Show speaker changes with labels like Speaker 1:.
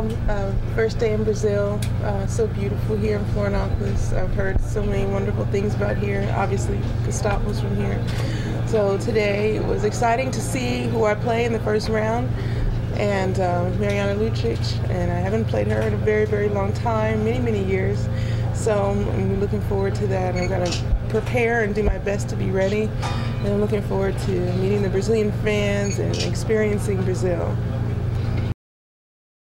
Speaker 1: Um, uh, first day in Brazil. Uh, so beautiful here in Florianopolis. I've heard so many wonderful things about here. Obviously, Gustavo's from here. So today it was exciting to see who I play in the first round. And uh, Mirjana Lucic, and I haven't played her in a very, very long time, many, many years. So I'm looking forward to that. I'm going to prepare and do my best to be ready. And I'm looking forward to meeting the Brazilian fans and experiencing Brazil.